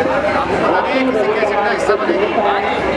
आपको बता दें हिस्सा बनेगी